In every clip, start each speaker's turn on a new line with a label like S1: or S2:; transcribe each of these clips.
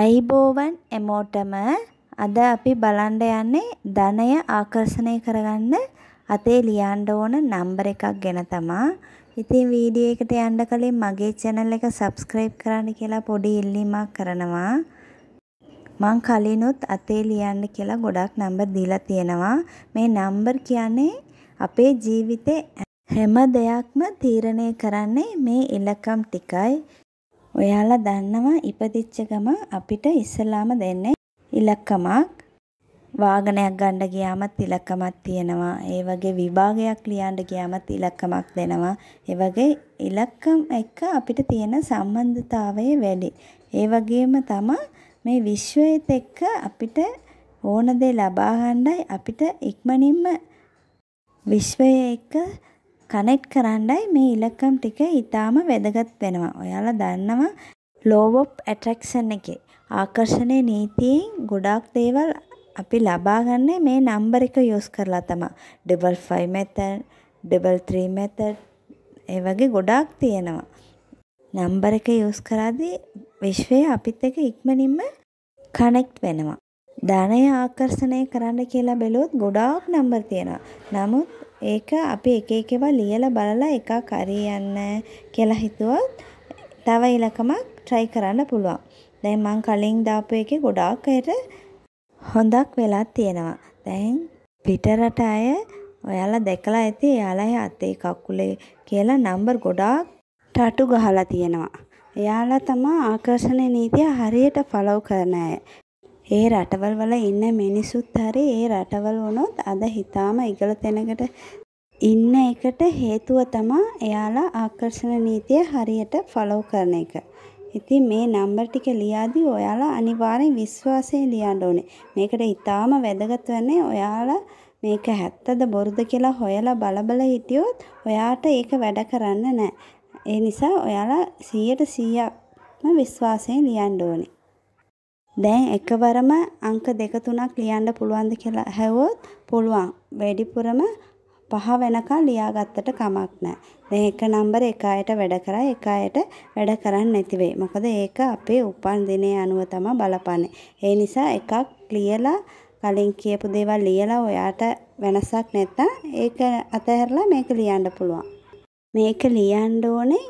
S1: අයිබෝවන් එමෝටම අද අපි බලන්න යන්නේ ධනය ආකර්ෂණය කරගන්න අතේ ලියන්න ඕන නම්බර එකක් ගැන තමා. ඉතින් වීඩියෝ එකට යන්න කලින් මගේ channel එක subscribe කරන්න කියලා පොඩි ඉල්ලීමක් කරනවා. මං කලිනුත් අතේ ලියන්න කියලා ගොඩක් නම්බර් දීලා තියෙනවා. මේ නම්බර් කියන්නේ අපේ ජීවිතේ හැම දෙයක්ම තීරණය කරන්නේ මේ ඉලක්කම් ටිකයි. ඔයාලා දන්නවා ඉපදිච්ච ගම අපිට ඉස්සලාම දෙන්නේ ඉලක්කමක්. වාහනයක් ගන්න ගියාමත් ඉලක්කමක් තියෙනවා. ඒ වගේ විභාගයක් ලියන්න ගියාමත් ඉලක්කමක් දෙනවා. ඒ වගේ ඉලක්කම් එක්ක අපිට තියෙන සම්බන්ධතාවය වැඩි. ඒ වගේම තමයි මේ විශ්වයත් එක්ක අපිට ඕන දේ ලබා ගන්නයි අපිට ඉක්මනින්ම විශ්වය එක්ක කනෙක්ට් කරන්නයි මේ ඉලක්කම් ටික ඊටාම වැදගත් වෙනවා. ඔයාලා දන්නවා law of attraction එකේ ආකර්ෂණයේ නීතියෙන් ගොඩාක් දේවල් අපි ලබා ගන්නේ මේ නම්බර එක යූස් කරලා තමයි. double 5 method, double 3 method ඒ වගේ ගොඩාක් තියෙනවා. නම්බර එක යූස් කරද්දී විශ්වය අපිත් එක්ක ඉක්මනින්ම කනෙක්ට් වෙනවා. ධනය ආකර්ෂණය කරන්න කියලා බැලුවොත් ගොඩාක් නම්බර් තියෙනවා. නමුත් ඒක අපි එක එක ඒවා ලියලා බලලා එකක් හරියන්නේ කියලා හිතුවොත් තව ඉලක්කමක් try කරන්න පුළුවන්. දැන් මං කලින් දාපු එකේ ගොඩාක් අයට හොඳක් වෙලා තියෙනවා. දැන් පිටරට අය ඔයාලා දැකලා ඇති එයාලා අතේ කකුලේ කියලා නම්බර් ගොඩාක් ටටු ගහලා තියෙනවා. එයාලා තමයි ආකර්ෂණ නීතිය හරියට ෆලෝ කරන අය. ඒ රටවල් වල ඉන්න මිනිසුත් හරි ඒ රටවල් වුණොත් අද හිතාම ඉගල තැනකට ඉන්න එකට හේතුව තමා එයාලා ආකර්ෂණ නීතිය හරියට ෆලෝ කරන එක. ඉතින් මේ නම්බර් ටික ලියාදී ඔයාලා අනිවාර්යෙන් විශ්වාසයෙන් ලියන්න ඕනේ. මේකට ඊටාම වැදගත් වෙන්නේ ඔයාලා මේක ඇත්තද බොරුද කියලා හොයලා බලබල හිටියොත් ඔයාට ඒක වැඩ කරන්න නැහැ. ඒ නිසා ඔයාලා 100%ක්ම විශ්වාසයෙන් ලියන්න ඕනේ. දැන් එකවරම අංක දෙක තුනක් ලියන්න පුළුවන්ද කියලා ඇහුවොත් පුළුවන්. වැඩිපුරම පහ වෙනකන් ලියාගත්තට කමක් නැහැ. දැන් එක නම්බර එක අයට වැඩ කරා එක අයට වැඩ කරන්නේ නැති වෙයි. මොකද ඒක අපේ උපන් දිනේ අනුව තමයි බලපන්නේ. ඒ නිසා එකක් ලියලා කලින් කියපු දේවල් ලියලා ඔයාට වෙනසක් නැත්තම් ඒක අතහැරලා මේක ලියන්න පුළුවන්. මේක ලියන්න ඕනේ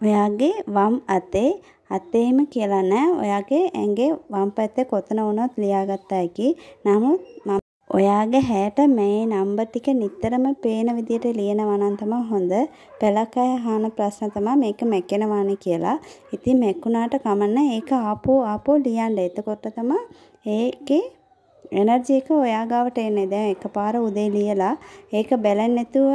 S1: ඔයාගේ වම් අතේ අතේම කියලා නෑ ඔයාගේ ඇඟේ වම් පැත්තේ කොතන වුණත් ලියාගත්ත හැකි. නමුත් මම ඔයාගේ හැට මේ නම්බර් ටික නිතරම පේන විදිහට ලියනවා නම් තමයි හොඳ. පළක් අය අහන ප්‍රශ්න තමයි මේක මැකෙනවානේ කියලා. ඉතින් මැකුණාට කමන්න ඒක ආපෝ ආපෝ ලියන්න. එතකොට තමයි ඒකේ එනර්ජි එක ඔයා ගාවට එන්නේ. දැන් එකපාර උදේ ලියලා ඒක බැලන්නේ නැතුව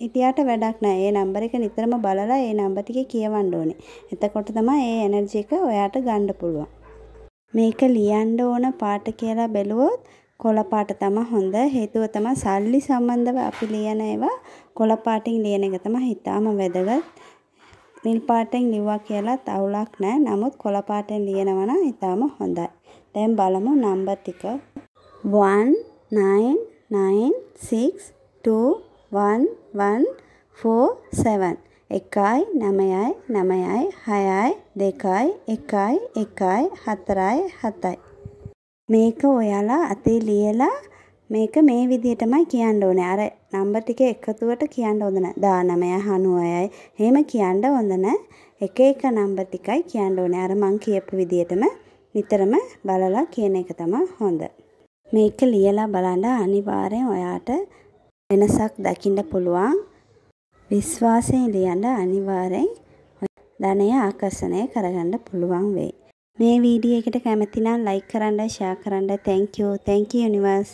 S1: හිටියට වැඩක් නැහැ. ඒ නම්බර එක නිතරම බලලා ඒ නම්බර ටික කියවන්න ඕනේ. එතකොට තමයි ඒ එනර්ජි එක ඔයාට ගන්න පුළුවන්. මේක ලියන්න ඕන පාට කියලා බැලුවොත් කොළ පාට තමයි හොඳ. හේතුව තමයි සල්ලි සම්බන්ධව අපි ලියන ඒවා කොළ පාටින් ලියන එක තමයි හිතාම වැදගත්. නිල් පාටෙන් ලිව්වා කියලා තවුලක් නැහැ. නමුත් කොළ පාටෙන් ලියනවා නම් හිතාම හොඳයි. දැන් බලමු නම්බර් ටික 1 9 9 6 2 1 1 4 7 එකයි නමයයි නමයයි හයයි දෙකයි එකයි එකයි හතරයි හතයි මේක ඔයාලා අතේ ලියලා මේක මේ විදිහටමයි කියන්න ඕනේ අර නම්බර් ටික එකතුවට කියන්න හොඳ නැහැ 19 96යි එහෙම කියන්න හොඳ නැහැ එක එක නම්බර් ටිකයි කියන්න ඕනේ අර මං කියපු විදිහටම නිතරම බලලා කියන එක තමයි හොඳ මේක ලියලා බලන්න අනිවාර්යෙන් ඔයාට වෙනසක් දකින්න පුළුවන්. විශ්වාසයෙන් ලියන්න අනිවාර්යෙන් ධනය ආකර්ෂණය කරගන්න පුළුවන් වෙයි. මේ වීඩියෝ එකට කැමති නම් ලයික් කරන්න, ෂෙයා කරන්න. thank you. thank you universe.